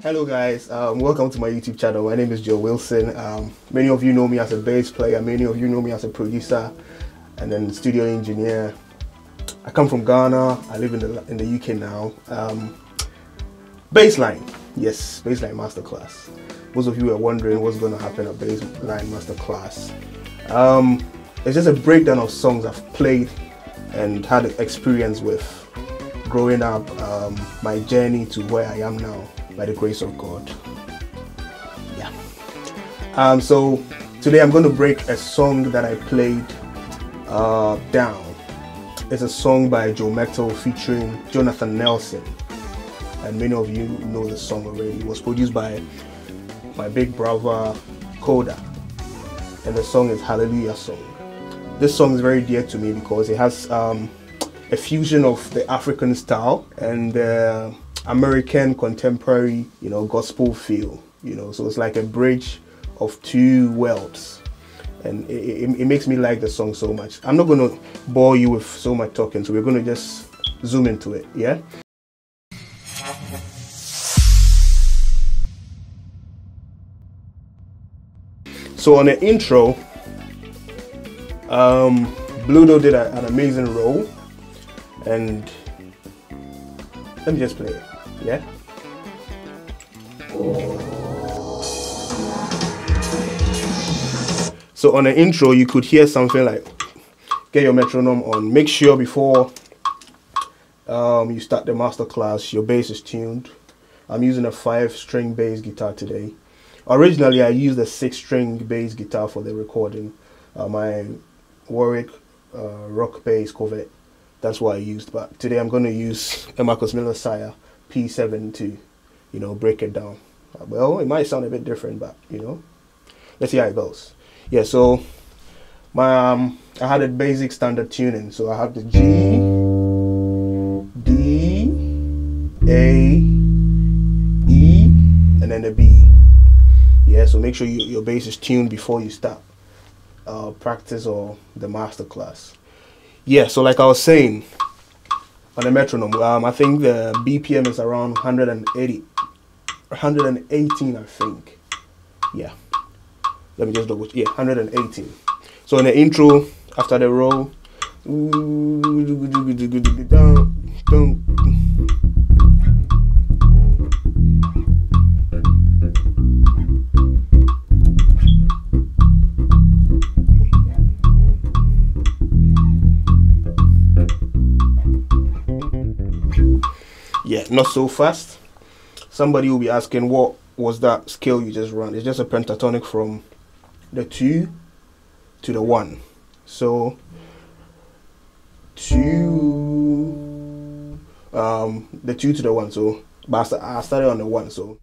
Hello guys, um, welcome to my YouTube channel. My name is Joe Wilson. Um, many of you know me as a bass player, many of you know me as a producer and then studio engineer. I come from Ghana, I live in the, in the UK now. Um, bassline, yes, bassline masterclass. Most of you were wondering what's going to happen at bassline masterclass. Um, it's just a breakdown of songs I've played and had experience with growing up, um, my journey to where I am now by the grace of God. Yeah. Um, so today I'm going to break a song that I played uh, down. It's a song by Joe Mettle featuring Jonathan Nelson. And many of you know the song already. It was produced by my big brother Koda. And the song is Hallelujah Song. This song is very dear to me because it has um, a fusion of the African style and uh, American contemporary, you know, gospel feel. You know, so it's like a bridge of two worlds, and it, it, it makes me like the song so much. I'm not going to bore you with so much talking, so we're going to just zoom into it. Yeah. So on the intro, um, Bluto did a, an amazing roll, and let me just play it. Yeah? So on the intro, you could hear something like, get your metronome on. Make sure before um, you start the master class, your bass is tuned. I'm using a five string bass guitar today. Originally, I used a six string bass guitar for the recording. Uh, my Warwick uh, rock bass Corvette. That's what I used. But today I'm going to use a Marcus Miller Sire P7 to, you know, break it down. Well, it might sound a bit different, but you know, let's see how it goes. Yeah, so my um, I had a basic standard tuning, so I have the G, D, A, E, and then the B. Yeah, so make sure you, your bass is tuned before you start uh, practice or the master class. Yeah, so like I was saying, on the metronome. Um, I think the BPM is around 180, 118, I think. Yeah. Let me just double. Yeah, 118. So in the intro, after the roll, not so fast. Somebody will be asking, what was that scale you just ran? It's just a pentatonic from the 2 to the 1. So, 2, um, the 2 to the 1. So, but I started on the 1. So,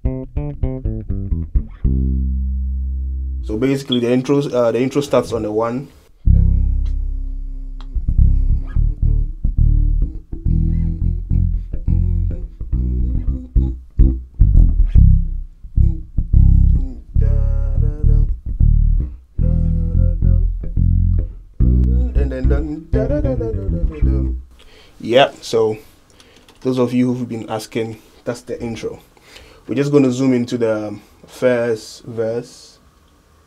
so basically the intro, uh, the intro starts on the 1. Yeah, so those of you who've been asking, that's the intro. We're just going to zoom into the um, first verse.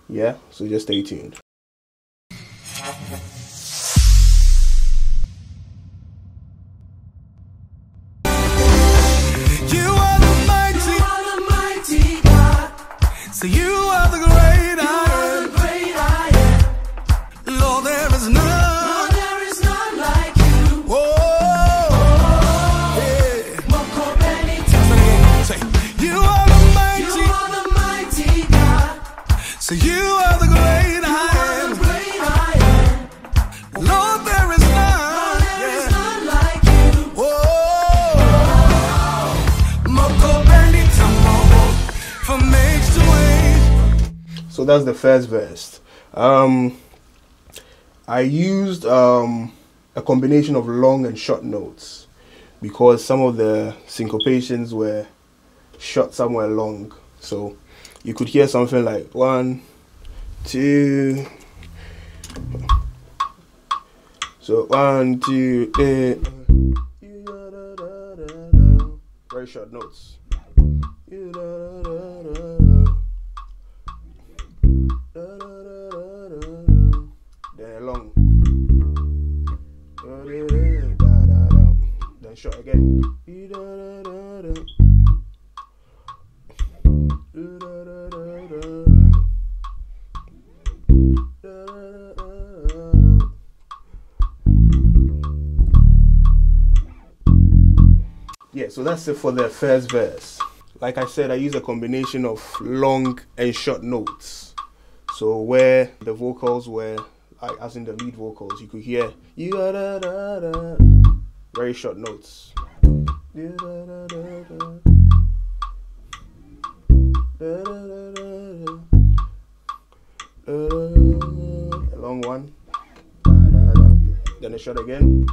Yeah, so just stay tuned. So that's the first verse. Um, I used um, a combination of long and short notes because some of the syncopations were short somewhere long. So you could hear something like one, two. So one, two, three. Very short notes. It for the first verse. Like I said, I use a combination of long and short notes. So where the vocals were, like as in the lead vocals, you could hear you da da da very short notes. A long one. Then a short again.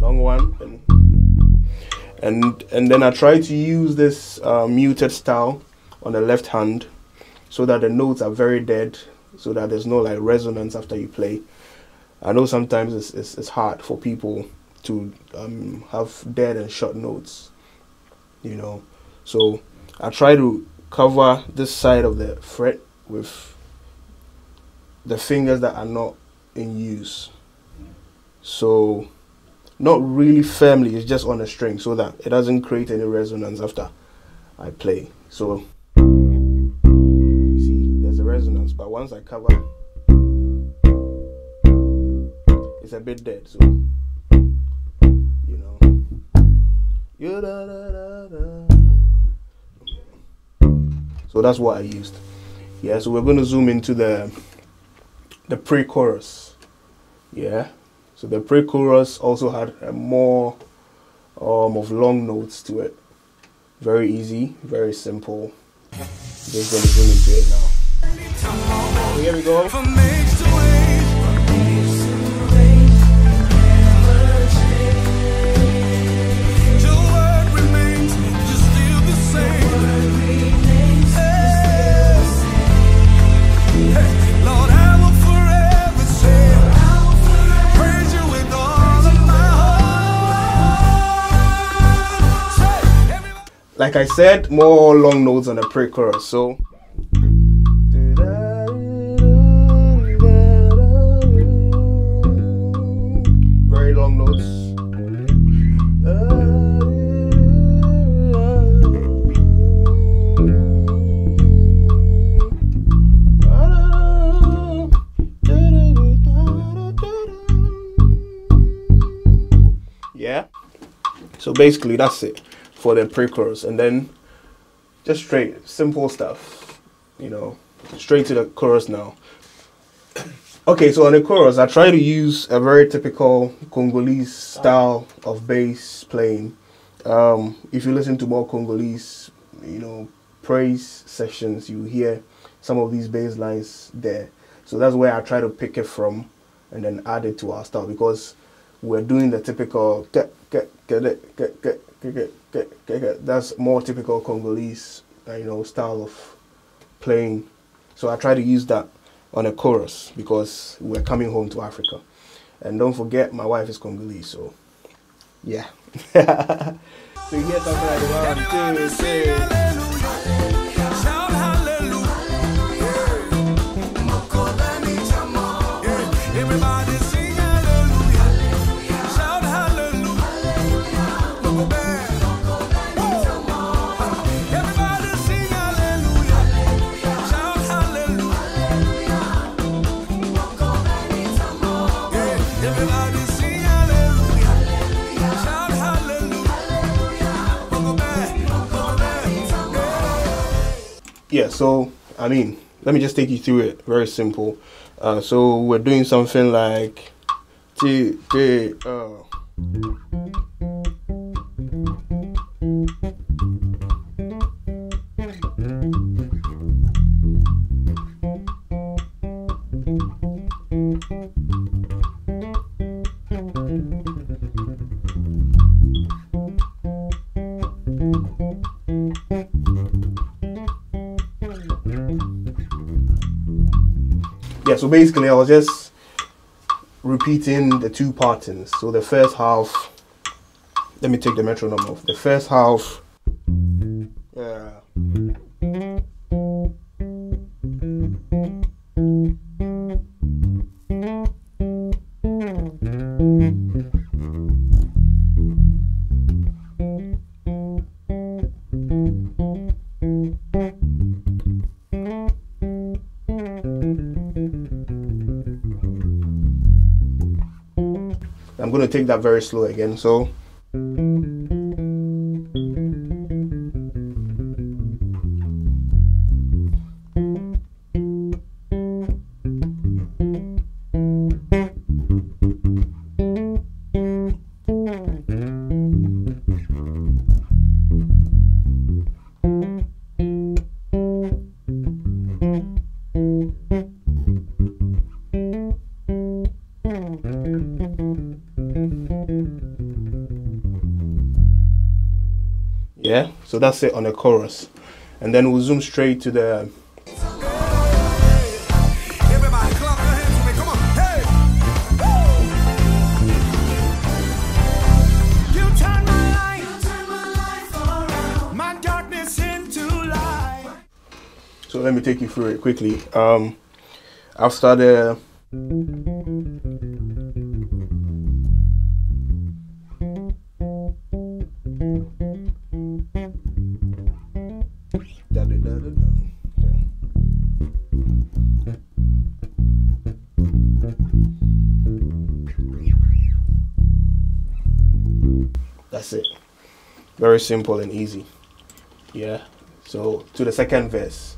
Long one. And and, and then I try to use this uh, muted style on the left hand so that the notes are very dead so that there's no like resonance after you play. I know sometimes it's, it's, it's hard for people to um, have dead and short notes, you know. So I try to cover this side of the fret with the fingers that are not in use. So not really firmly, it's just on a string so that it doesn't create any resonance after I play. So you see there's a resonance, but once I cover it's a bit dead, so you know. So that's what I used. Yeah, so we're going to zoom into the the pre-chorus. Yeah. So the pre-chorus also had a more um, of long notes to it. Very easy, very simple. Just gonna zoom into it now. Here we go. Like I said, more long notes on the pre-chorus. So very long notes. Yeah. So basically, that's it for the pre-chorus, and then just straight, simple stuff. You know, straight to the chorus now. Okay, so on the chorus, I try to use a very typical Congolese style of bass playing. Um, if you listen to more Congolese, you know, praise sessions you hear some of these bass lines there. So that's where I try to pick it from, and then add it to our style because we're doing the typical get get get it get get That's more typical Congolese, uh, you know, style of playing. So I try to use that on a chorus because we're coming home to Africa. And don't forget, my wife is Congolese, so yeah. so hear something like one, two, three. Yeah, so I mean, let me just take you through it. Very simple. Uh, so we're doing something like T T uh yeah, so basically I was just repeating the two patterns. So the first half, let me take the metronome off. The first half, that very slow again. So. So that's it on the chorus. And then we'll zoom straight to the. So let me take you through it quickly. Um, after the That's it. Very simple and easy. Yeah. So to the second verse.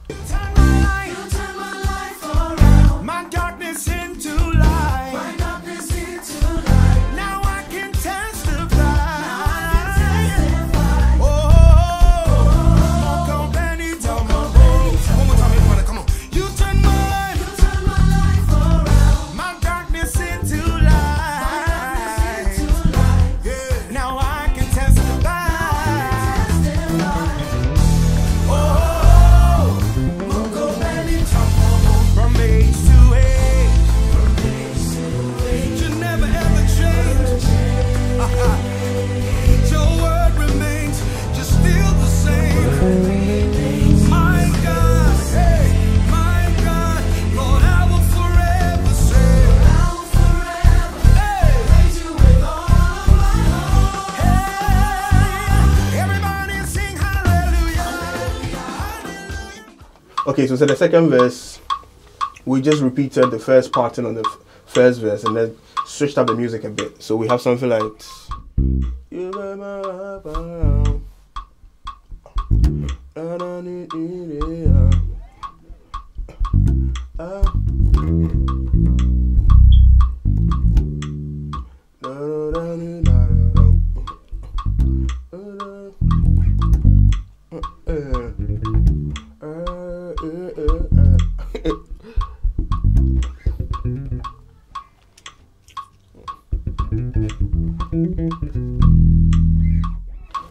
Okay, so, so the second verse, we just repeated the first pattern on the first verse and then switched up the music a bit. So we have something like. You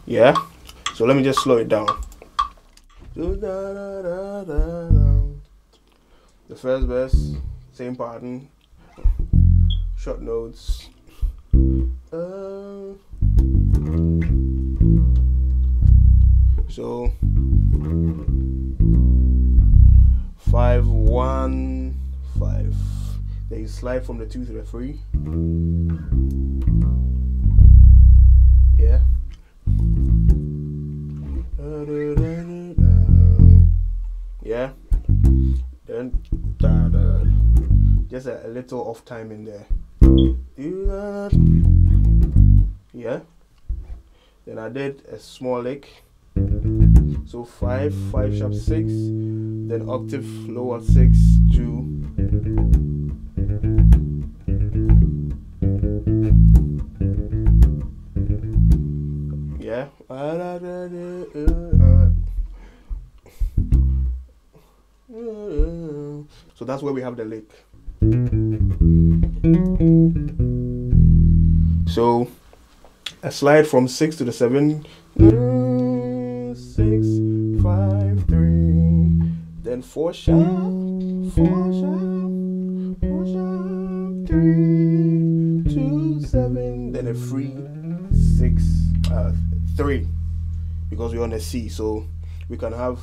Yeah, so let me just slow it down. The first verse, same pattern, short notes. So five one five. Then you slide from the two to the three. A, a little off time in there. Do that. Yeah. Then I did a small lick. So five, five sharp six, then octave lower six, two. Yeah. So that's where we have the lick. So a slide from six to the seven. Six, five, three. Then four sharp, four sharp, three, two, seven, then a three, six, uh, three, because we're on the C, so we can have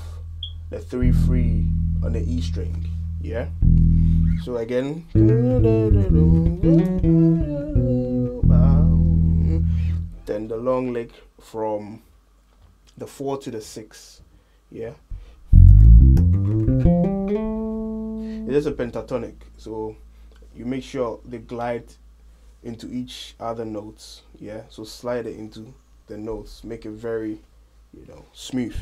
the three, three on the E string. Yeah. So again, then the long lick from the four to the six. Yeah. It is a pentatonic, so you make sure they glide into each other notes. Yeah. So slide it into the notes, make it very, you know, smooth.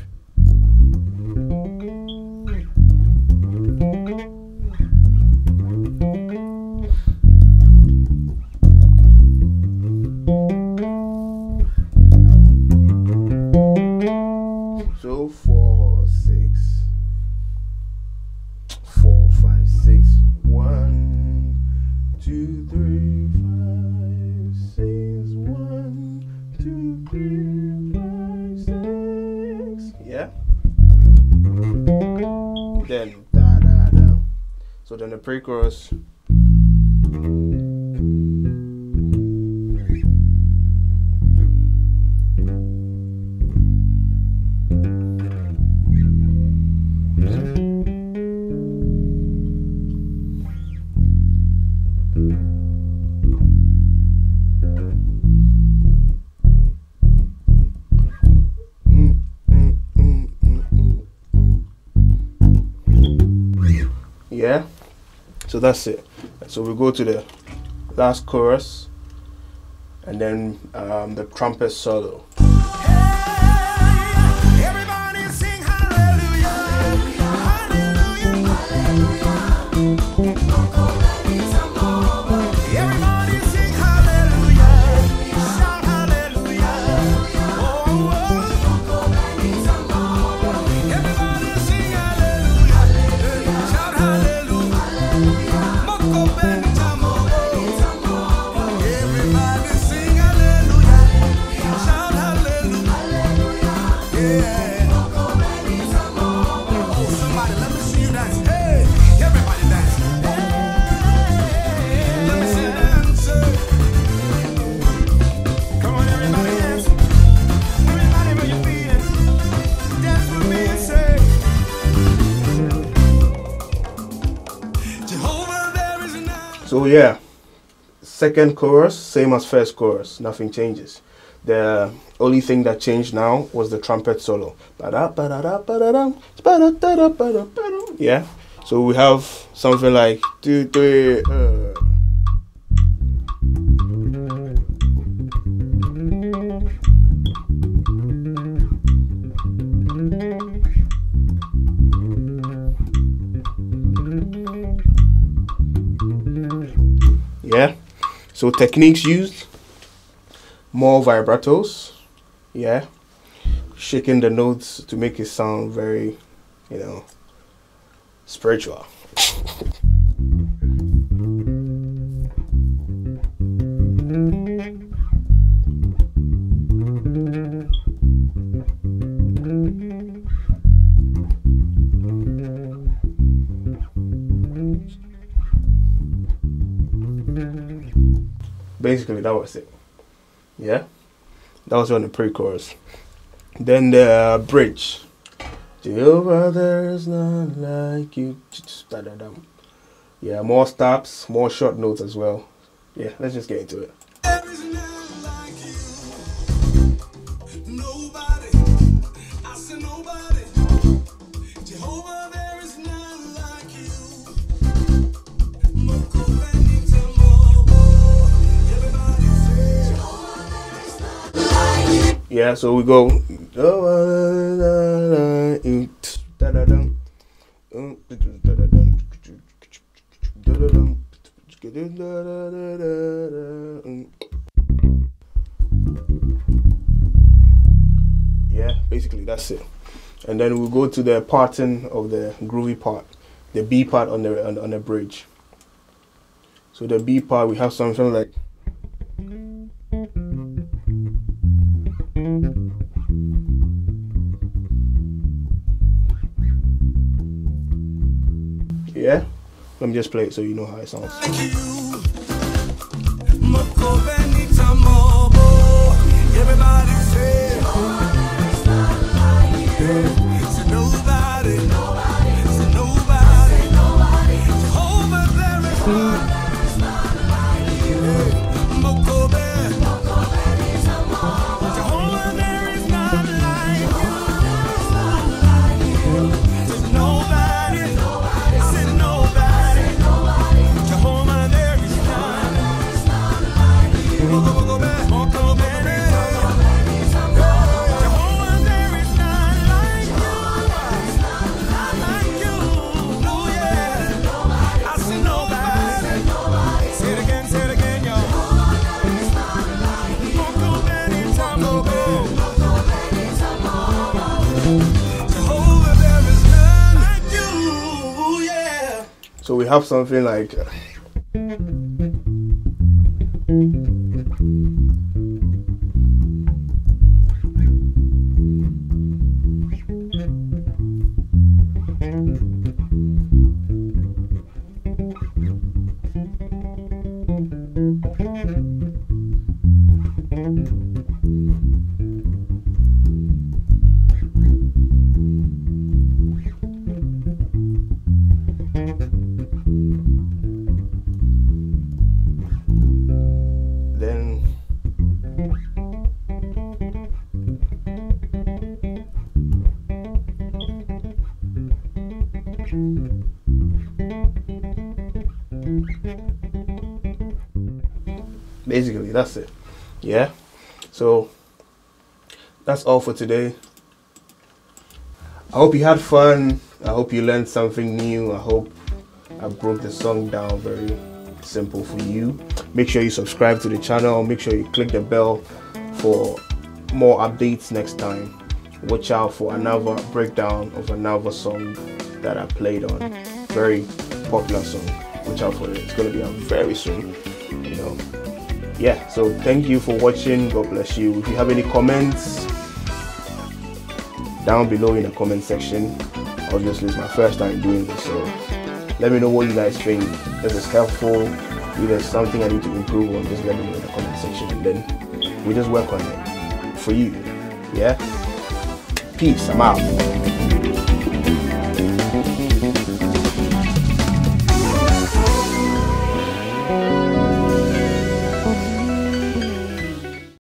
So that's it. So we go to the last chorus and then um, the trumpet solo. Second chorus, same as first chorus, nothing changes. The only thing that changed now was the trumpet solo. Yeah, so we have something like two, three. Uh. So techniques used more vibratos. Yeah. Shaking the notes to make it sound very, you know, spiritual. Basically, that was it. Yeah, that was on the pre-chorus. Then the uh, bridge. Jehovah, there is none like you. Yeah, more stops, more short notes as well. Yeah, let's just get into it. Yeah, so we go. Yeah, basically that's it. And then we'll go to the parting of the groovy part, the B part on the on, on the bridge. So the B part we have something like yeah? Let me just play it so you know how it sounds. We have something like that's it. Yeah? So that's all for today. I hope you had fun. I hope you learned something new. I hope i broke the song down very simple for you. Make sure you subscribe to the channel. Make sure you click the bell for more updates next time. Watch out for another breakdown of another song that i played on. Very popular song. Watch out for it. It's going to be out very soon. You know yeah so thank you for watching. God bless you. If you have any comments down below in the comment section. Obviously it's my first time doing this so let me know what you guys think. If it's helpful if there's something i need to improve on just let me know in the comment section and then we just work on it for you. Yeah? Peace. I'm out